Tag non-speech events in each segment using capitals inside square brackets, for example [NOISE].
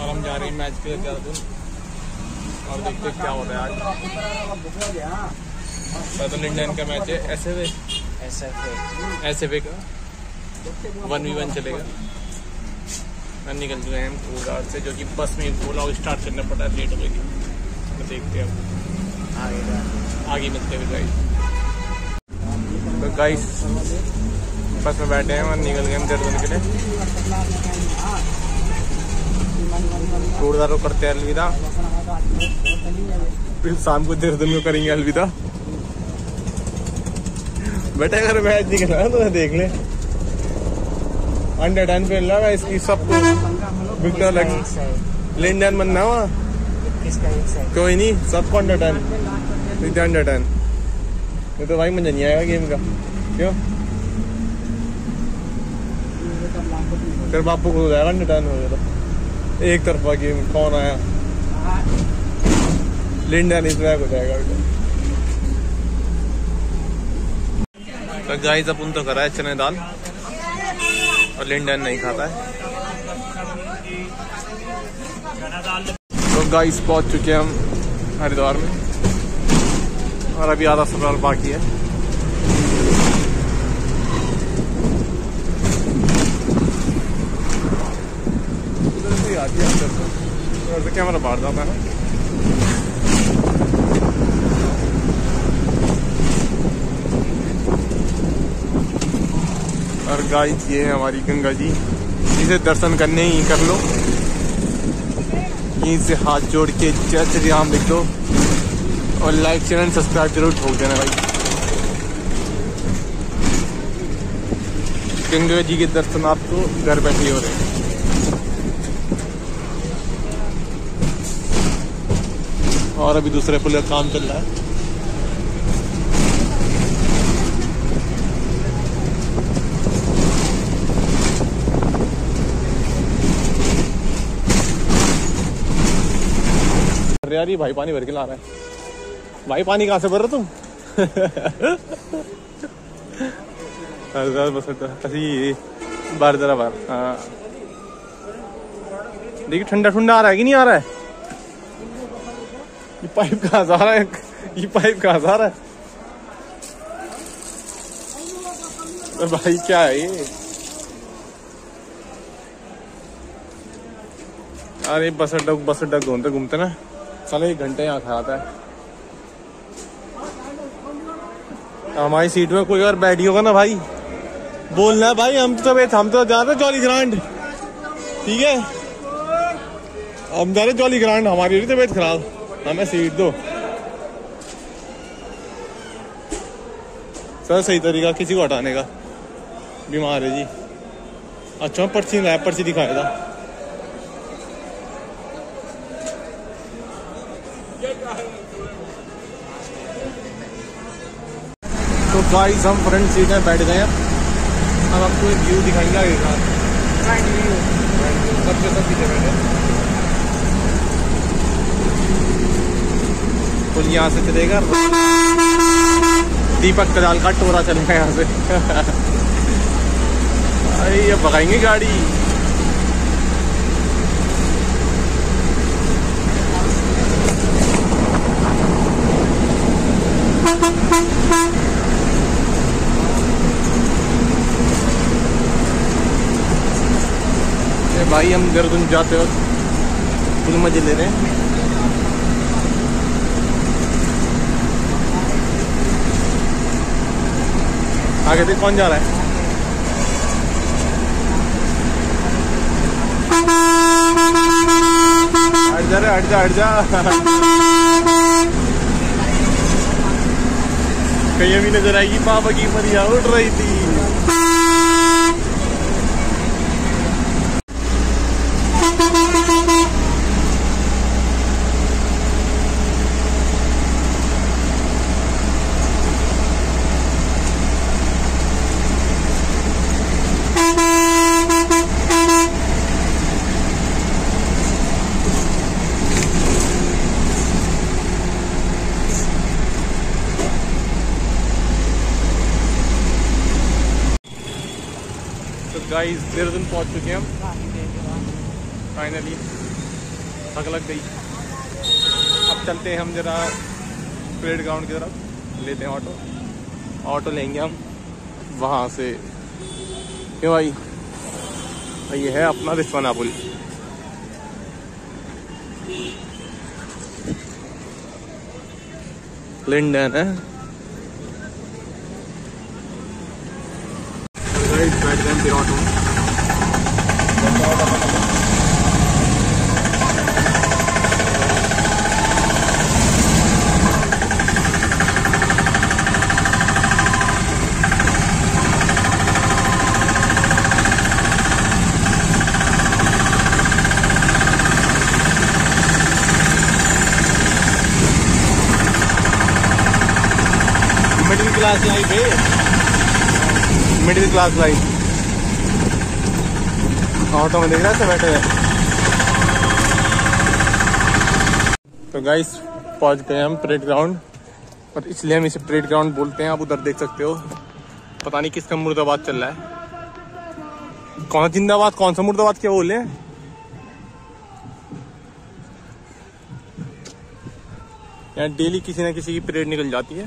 और हम जा रहे हैं मैच के लिए देहरादून। और देखते हैं क्या होता है आज। सदर्न इंडियन का मैच है। ऐसे वे ऐसे वे का। वन वी वन चलेगा। मैं निकल चुके हैं कोलार से, जो कि बस में ब्लॉग स्टार्ट करना पड़ा लेट हो गई तो देखते हैं अब। आगे मिलते हुए गाइस तो गाइस बस में बैठे हैं और निकल गए हम देहरादून के लिए। टूरदारों करते हैं, अलविदा। फिर शाम को देहरादून को करेंगे अलविदा। बेटा, अगर मैच निकल रहा है तो देख ले। अंडर टेन पे लगा इसकी सबको विक्टर लग लेन देन बनना हुआ? कोई नहीं, सबको अंडर टेन अंडर टेन ये तो भाई मज़ा नहीं आएगा गेम का। क्यों? फिर बापू को जाएगा टेन हो तो एक तरफा गेम, कौन आया? लिंडन बैग हो जाएगा बेटा तो गाइस अपन तो करा है चने दाल। और लिंडन नहीं खाता है। तो गाइस पहुँच चुके हम हरिद्वार में। और अभी आधा सफ़र बाकी है उधर से ही आती है अंदर से। उधर से कैमरा बाहर जाता है। और गाइस ये है हमारी गंगा जी। इसे दर्शन करने ही कर लो। यहीं से हाथ जोड़ के जय श्री राम लिख दो। और लाइक चैनल सब्सक्राइब ज़रूर ठोक देना भाई। गंगा जी के दर्शन आपको घर बैठे हो रहे हैं। और अभी दूसरे पुल का काम चल रहा है। यार, ये भाई पानी भर के ला रहा है। भाई पानी कहाँ से भर रहे तुम? बस बाहर जरा बाहर। हाँ। देखिए ठंडा ठंडा आ रहा है कि नहीं आ रहा है? ये पाइप आ रहा है? ये पाइप आ रहा है? अरे भाई, क्या है ये? अरे बस अड्डा बस अड्डा घूमते घूमते ना, साले एक घंटे यहाँ खड़ा है हमारी सीट में कोई और बैठी होगा ना भाई। बोलना भाई, हम तो हम तो जा रहे जॉली ग्रांड ठीक है? हम जा रहे जॉली ग्रांड हमारी तबीयत खराब। हमें सीट दो सर सही तरीका किसी को हटाने का बीमार है जी अच्छा पर्ची लाया पर्ची दिखाएगा तो गाइस हम फ्रंट सीट में बैठ गए हैं। अब आपको एक व्यू दिखाएँगे आगे का। सबके सब पीछे बैठे पुल यहाँ से चलेगा। दीपक कजाल का टोरा चलेगा यहाँ से। [LAUGHS] अरे, ये भगाएँगे गाड़ी। भाई, हम देहरादून जाते वक्त फुल मज़े ले रहे हैं। आगे देख कौन जा रहा है। जा रे, हट जा हट जा। कहीं अभी नज़र आएगी पापा की परिया उठ रही थी। गाइस देहरादून पहुँच चुके हैं हम। फाइनली थक लग गई। अब चलते हैं हम जरा परेड ग्राउंड की तरफ़। लेते हैं ऑटो ऑटो लेंगे हम। वहाँ से। क्यों भाई? ये है अपना रिस्वाना पुल लिंडन है? ऑटो क्लास लाइफ है मिडिल क्लास लाइफ ऑटो में देख रहा है बैठे हैं। तो गाइस पहुँच गए हम परेड ग्राउंड और इसलिए हम इसे परेड ग्राउंड बोलते हैं। आप उधर देख सकते हो। पता नहीं किसका मुर्दाबाद चल रहा है। कौन सा जिंदाबाद कौन सा मुर्दाबाद क्या बोले यहाँ डेली किसी ना किसी की परेड निकल जाती है।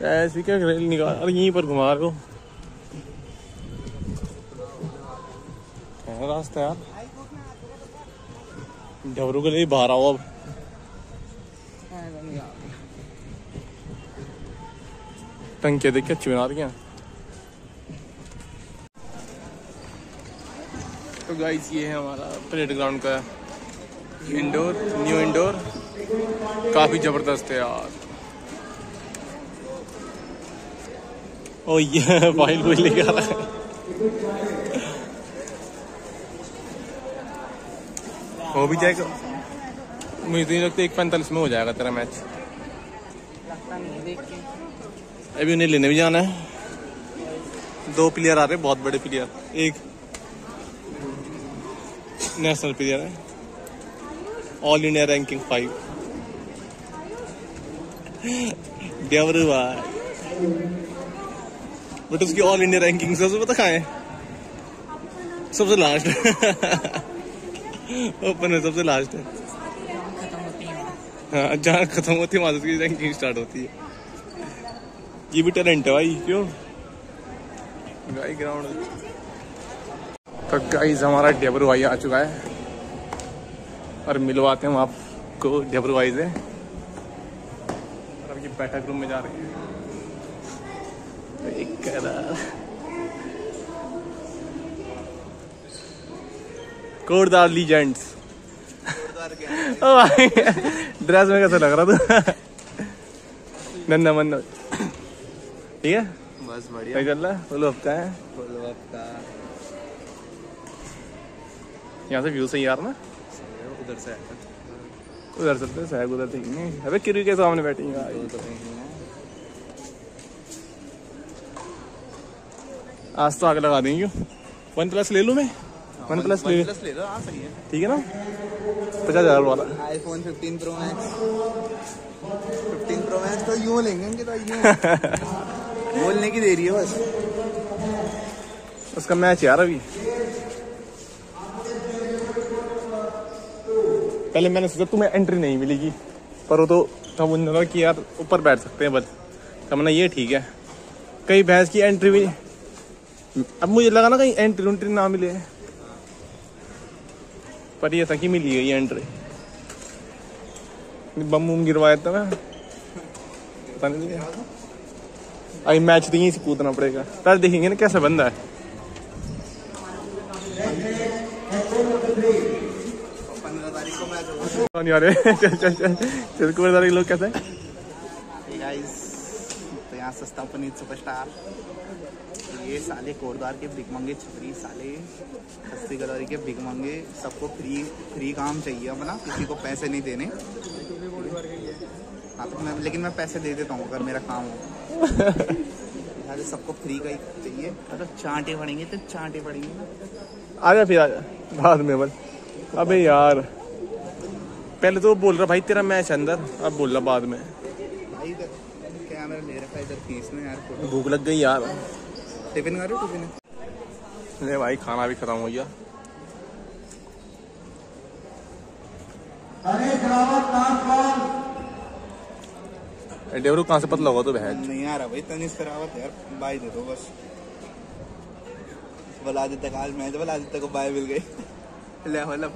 ऐसी क्या रेल निकाल अरे यहीं पर घुमा रहे हो रास्ता यार? डबरू के लिए बाहर आओ अब। टंकिया देख अच्छी बना रही हैं। तो गाइस ये है हमारा परेड ग्राउंड का इंडोर न्यू इंडोर काफ़ी ज़बरदस्त है यार। ओ ये फ़ाइल कोई लेके आ रहा है हो भी जाएगा। मुझे तो नहीं लगता एक पैंतालीस में हो जाएगा तेरा मैच अभी उन्हें लेने भी जाना है। दो प्लेयर आ रहे हैं बहुत बड़े प्लेयर एक नेशनल प्लेयर है। ऑल इंडिया रैंकिंग फाइव डेवरू भाई बट उसकी ऑल इंडिया रैंकिंग सबसे पता है? सबसे लास्ट ओपन है सबसे लास्ट है। हाँ जहाँ खत्म होती है, वहाँ से रैंकिंग स्टार्ट होती है। ये भी टैलेंट है भाई, क्यों? गाई ग्राउंड तो गाइस हमारा डेबरू भाई आ चुका है। और मिलवाते हैं हम आपको डेबरू भाई से। और ये बैठक रूम में जा रहे हैं। कोटदार लीजेंड्स ड्रेस में कैसा लग रहा तू नन्ना मन्ना। ठीक है? बस बढ़िया। चल रहा बोलो हफ़्ता है। बोलो आपका यहाँ से व्यू सही यार ना? उधर से उधर चलते सैग उधर ठीक नहीं। अबे किरी के सामने बैठेंगे दो तो नहीं है आज तो आगे लगा देंगे वन प्लस ले लूँ मैं? वन प्लस ले। लो हाँ है। ठीक है ना? पचास हज़ार वाला। IPhone 15 pro max 15 pro max तो यूँ लेंगे तो [LAUGHS] बोलने की देरी है बस। उसका मैच यार अभी। पहले मैंने सोचा तुम्हें एंट्री नहीं मिलेगी पर वो तो तब उन्होंने कि यार ऊपर बैठ सकते हैं बस। तब मैंने ये ठीक है। कई भैंस की एंट्री भी अब मुझे लगा ना कहीं एंट्री उंट्री ना मिले। पर ये था कि मिली गई एंट्री बम बम गिरवाया था मैं पता नहीं अभी मैच तो यहीं से कूदना पड़ेगा। पहले देखेंगे ना कैसा बंदा है। रहे [LAUGHS] चल चल चल। चल के लोग कैसे हैं? यहाँ सस्ता पनीर सुपरस्टार। ये साले कोरदार के बिग मंगे छपरी साले सस्ती गलोरी के बिग मंगे सबको फ्री फ्री काम चाहिए अपना किसी को पैसे नहीं देने। हाँ तो मैं लेकिन मैं पैसे दे देता हूँ अगर मेरा काम हो। [LAUGHS] लिहाजा सबको फ्री का ही चाहिए। अगर चांटे पड़ेंगे तो चांटे पड़ेंगे आ जा फिर आ जा। बाद में बल अबे यार। पहले तो बोल रहा भाई तेरा मैच अंदर। अब बोल रहा बाद में। भाई इधर है यार फ़ोटो। भूख लग गई यार। टिफ़िन करो टिफ़िन? ले भाई खाना भी खत्म हो गया। डेवरू कहाँ से पतला होगा तो बहन? नहीं आ रहा भाई तनिष करावत यार बाय दे दो बस। बोला आदित्य का आज मैच बोला आदित्य को बाय मिल गई। ले हो लब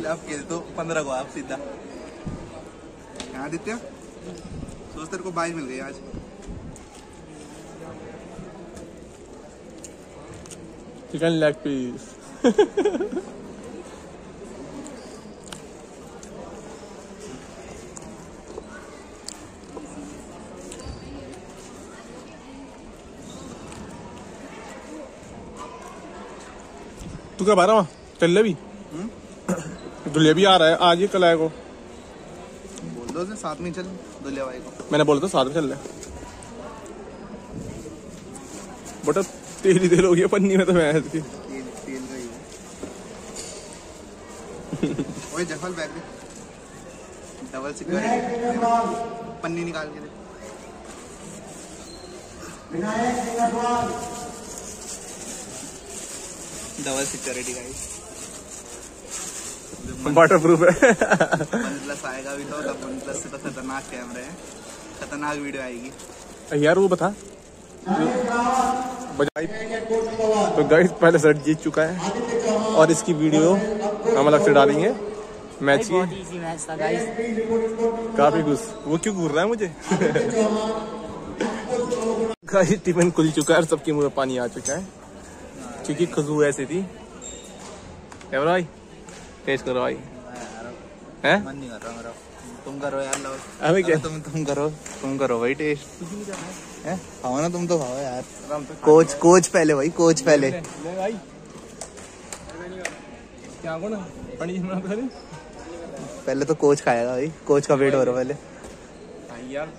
ले अब खेल तो पंद्रह को आप सीधा। हाँ, आदित्य? सोच तेरे को बाय मिल गई आज। चिकन लेग पीस तू क्या रहा वहाँ? चल ले भी? [COUGHS] दुल्हे भी आ रहा है आज ही कल आएगा बोल दो उसे साथ में चल दुल्हे भाई को। मैंने बोला था साथ में चल ले बटा तेरी देर हो गई पन्नी में तो मैं इसकी तेल तेल का ही [LAUGHS] ओए जफल बैग दे। डबल सिक्योरिटी पन्नी निकाल के दे। Double security guys waterproof है। प्लस आएगा भी तो प्लस से तो खतरनाक कैमरे हैं। खतरनाक वीडियो आएगी। यार वो बता। बजाई तो गाइस पहले सेट जीत चुका है। और इसकी वीडियो हम अलग से डालेंगे। मैच की। मैच था गाइस काफ़ी खुश वो क्यों घूर रहा है मुझे? गाइस टिफ़िन खुल चुका है और सबके मुँह में पानी आ चुका है। क्योंकि खुशबू ऐसी थी। क्या भाई? टेस्ट करो भाई। हैं? मन नहीं कर रहा मेरा। तुम करो यार लो अबे क्या? तुम तुम करो तुम करो भाई टेस्ट हैं। खाओ ना तुम तो खाओ यार। कोच कोच पहले भाई कोच पहले। ले भाई। क्या को ना? पानी जमा कर पहले तो कोच खाएगा भाई। कोच का वेट हो रहा है पहले। हाँ यार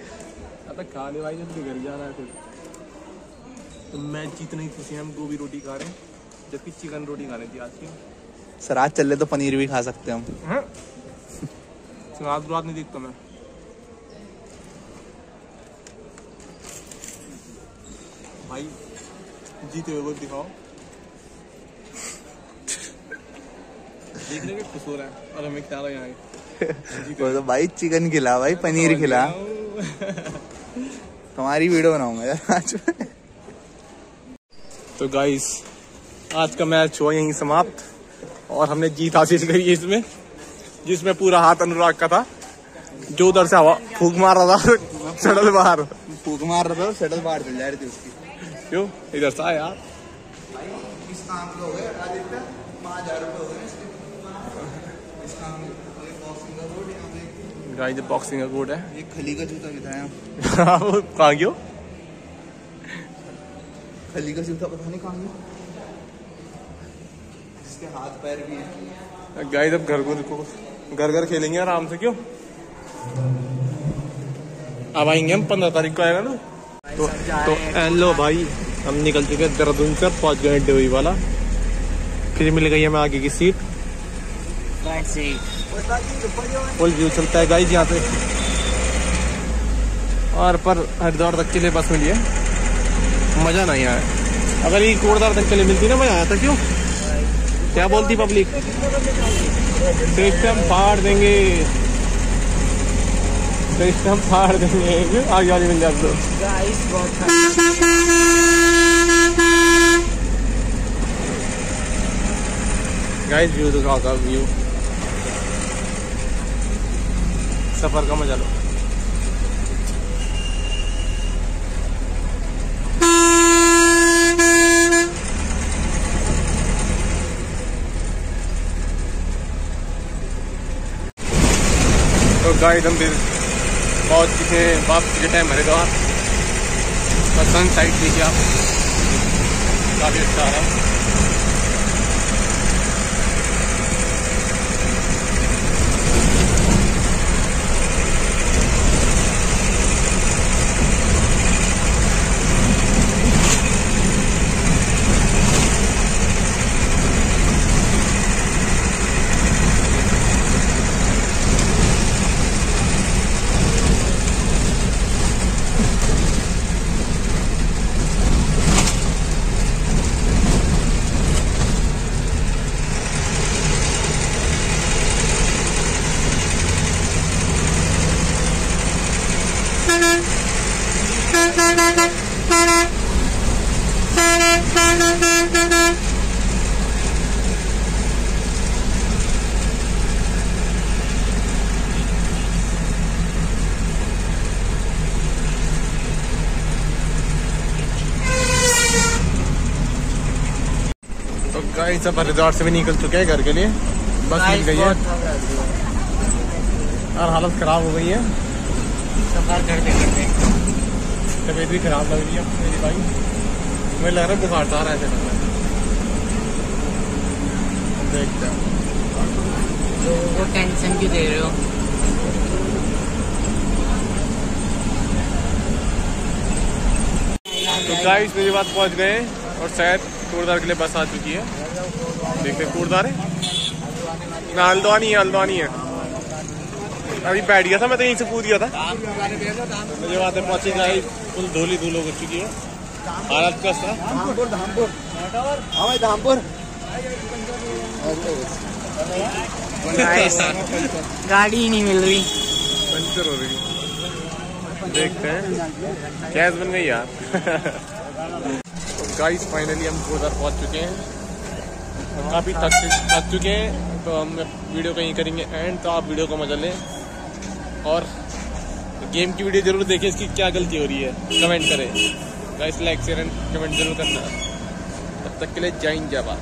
अब तक खा ले भाई जब घर जाना है फिर। तो मैच जीतने की खुशी हम गोभी रोटी खा रहे हैं जबकि चिकन रोटी खानी थी आज की। सर आज चल तो पनीर भी खा सकते हैं हम। हाँ? रात रात नहीं देखता मैं। भाई जीते हुए दिखाओ। देख रहे हो रहा है और हमें क्या लगा यहाँ वो तो भाई चिकन खिला भाई पनीर खिला। तुम्हारी वीडियो बनाऊँगा यार आज। तो गाइस आज का मैच हुआ यहीं समाप्त। और हमने जीत हासिल करी इसमें जिसमें पूरा हाथ अनुराग का था जो उधर से हवा फूक मार रहा था सड़ल बाहर। फूक मार रहा था सेटल बाहर चल जा रही थी उसकी। क्यों? इधर से यार। इस काम के हो गए आदित्य पाँच हज़ार रुपये हो गए इस काम के ये बॉक्सिंग का बॉक्सिंग कोड है। ये खली का जूता भी था यहाँ वो कहाँ गयो? खली का जूता पता नहीं कहाँ गया। जिसके हाथ पैर भी हैं। गाइस अब घर को देखो। घर घर खेलेंगे आराम से क्यों? अब आएँगे हम पंद्रह तारीख को आएगा ना? तो तो हेलो भाई हम निकल चुके हैं देहरादून से पहुँच गए डेवरी वाला। फिर मिल गई हमें आगे की सीट। फुल व्यू चलता है गाइस यहाँ से। और पर हरिद्वार तक के लिए बस मिली है। मज़ा नहीं आया। अगर ये कोटद्वार तक के लिए मिलती ना मज़ा आया था क्यों? क्या बोलती पब्लिक सिस्टम फाड़ देंगे। सिस्टम फाड़ देंगे। आगे वाली मिल जाती तो गाइस गाइस व्यू दिखाओ का व्यू सफ़र का मज़ा लो। गाइस हम फिर पहुँच चुके हैं। वापस के टाइम हरिद्वार और सन साइड देखिए आप। काफ़ी अच्छा आ रहा। है गाइस सब रिजॉर्ट से भी निकल चुके हैं घर के लिए। बस मिल गई है। और हालत खराब हो गई है। सफ़र करते करते तबीयत भी खराब लग रही है मेरी भाई। मुझे लग रहा है बुखार था रहा है है देखते हैं। तो वो टेंशन क्यों दे रहे हो? तो गाइस मेरी बात पहुँच गए और शायद कूड़दार के लिए बस आ चुकी है। देखते हैं कूड़दार है? ना हल्द्वानी है हल्द्वानी है। अभी बैठ गया था मैं तो यहीं से कूद गया था। मुझे बात है पहुँची गाइस फुल धोली धूल हो चुकी है। हालत कस था। धामपुर धामपुर। हाँ भाई धामपुर। गाड़ी ही नहीं मिल रही। पंचर हो रही देखते हैं। गैस बन गई यार। [LAUGHS] गाइस फाइनली हम कूड़दार पहुँच चुके हैं। काफ़ी थक थक चुके हैं तो हम वीडियो कहीं करेंगे एंड तो आप वीडियो को मज़ा लें। और गेम की वीडियो ज़रूर देखें, इसकी क्या गलती हो रही है, कमेंट करें। लाइक शेयर एंड कमेंट ज़रूर करना। तब तक के लिए जय जवाब